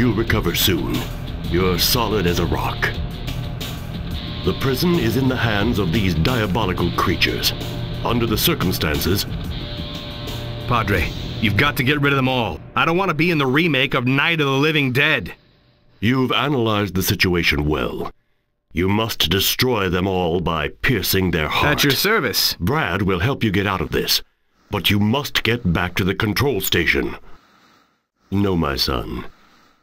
You'll recover soon. You're solid as a rock. The prison is in the hands of these diabolical creatures. Under the circumstances, Padre, you've got to get rid of them all. I don't want to be in the remake of Night of the Living Dead. you've analyzed the situation well. You must destroy them all by piercing their heart. At your service. Brad will help you get out of this, but you must get back to the control station. No, my son.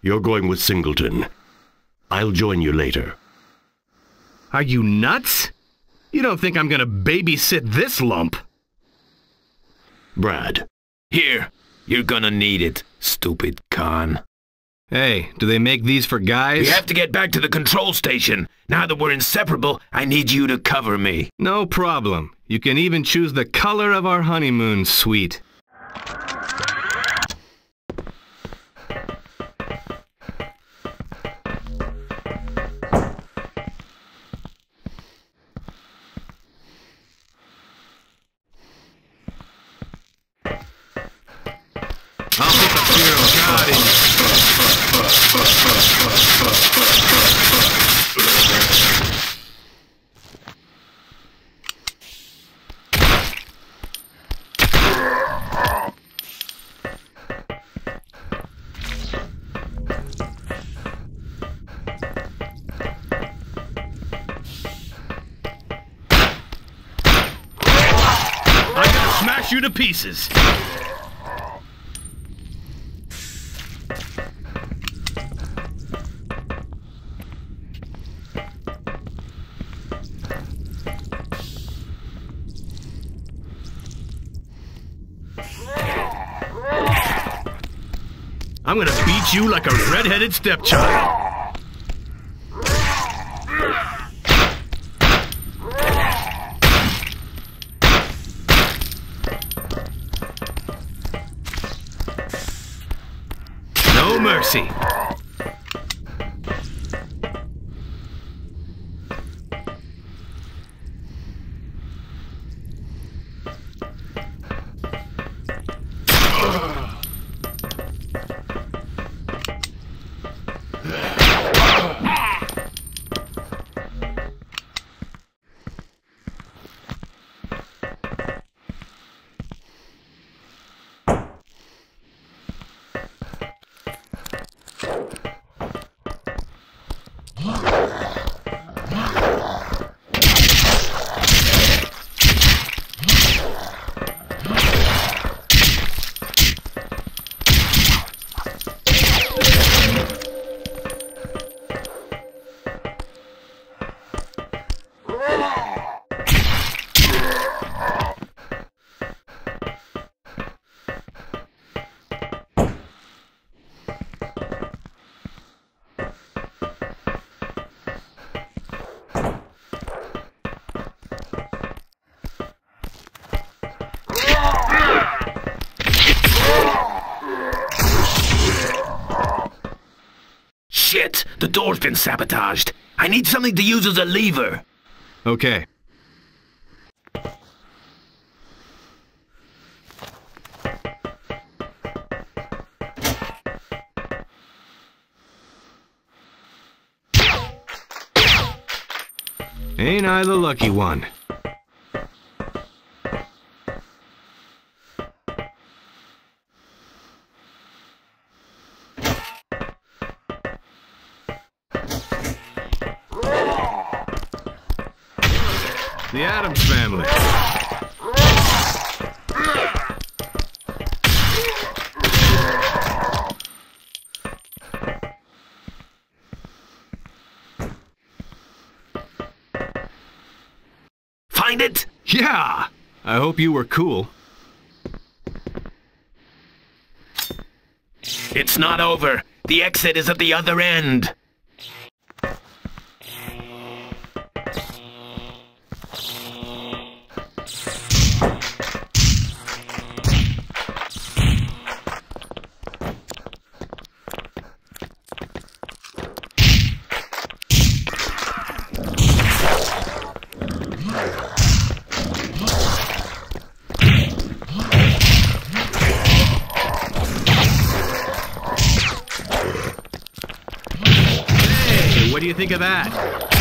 You're going with Singleton. I'll join you later. Are you nuts? You don't think I'm gonna babysit this lump? Brad, Here, you're gonna need it, stupid con. Hey, do they make these for guys? We have to get back to the control station. Now that we're inseparable, I need you to cover me. No problem. You can even choose the color of our honeymoon suite. I'll the fear of God you. I'm gonna smash you to pieces. You like a red-headed stepchild. No mercy. Door's been sabotaged. I need something to use as a lever. Okay. Ain't I the lucky one? The Addams family. Find it? Yeah! I hope you were cool. It's not over. The exit is at the other end. Think of that?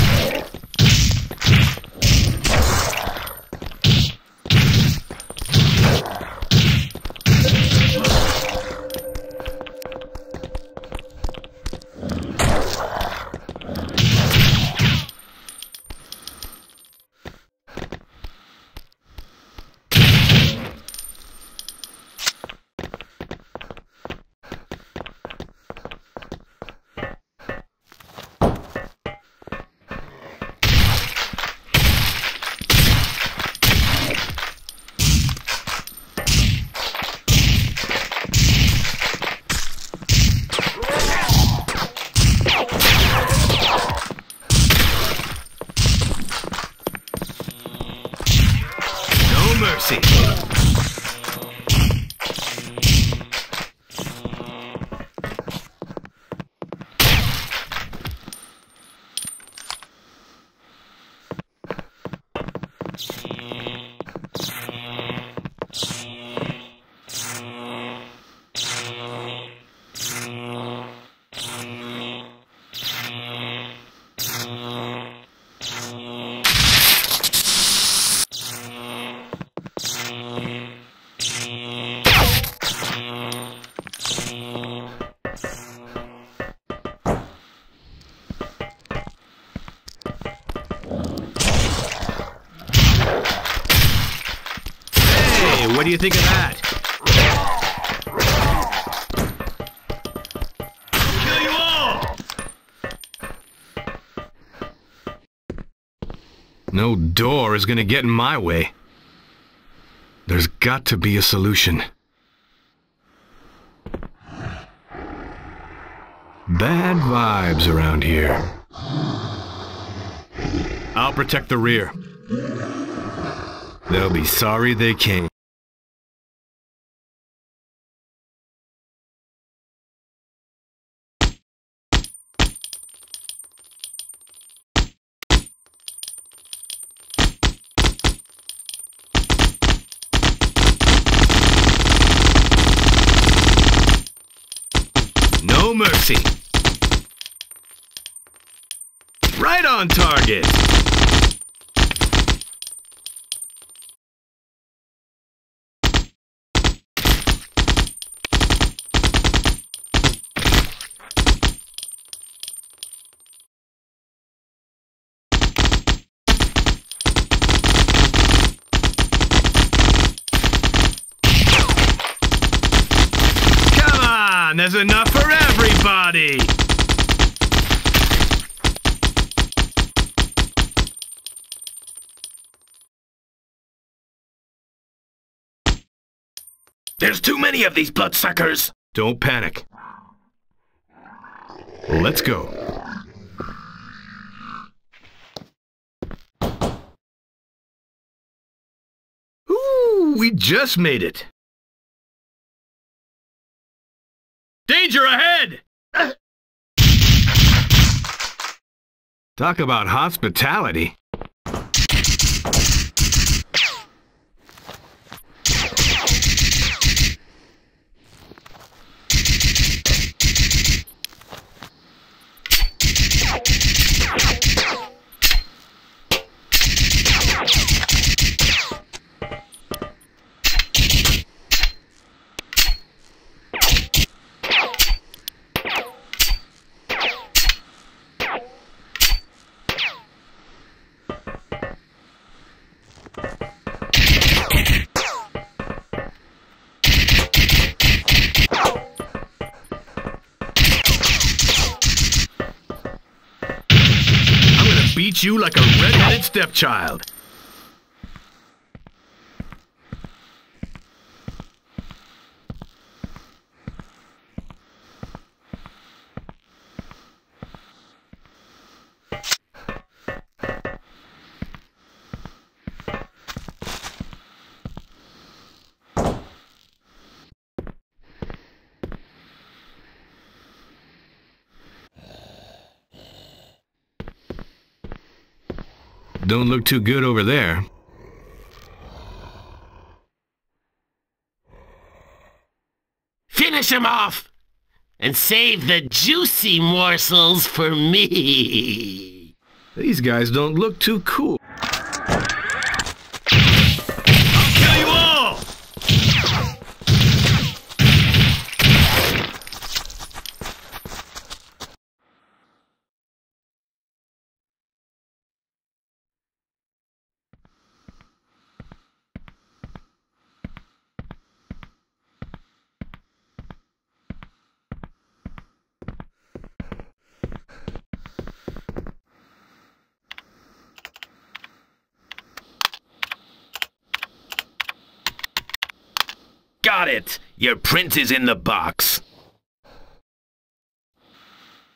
What do you think of that? Kill you all! No door is gonna get in my way. There's got to be a solution. Bad vibes around here. I'll protect the rear. They'll be sorry they came. No mercy. Right on target. On, there's enough for everybody. There's too many of these bloodsuckers. Don't panic. Let's go. Ooh, we just made it. Danger ahead! Talk about hospitality. I'm beat you like a red-headed stepchild. Don't look too good over there. Finish him off. and save the juicy morsels for me. These guys don't look too cool. Kill you all! Got it! Your print is in the box.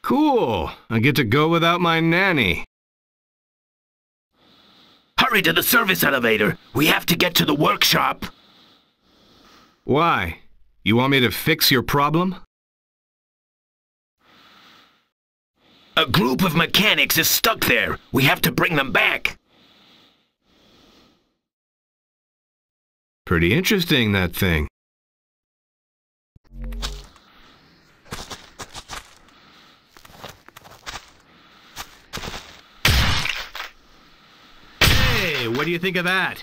Cool. I get to go without my nanny. Hurry to the service elevator. We have to get to the workshop. Why? You want me to fix your problem? A group of mechanics is stuck there. We have to bring them back. Pretty interesting, that thing. Hey, what do you think of that?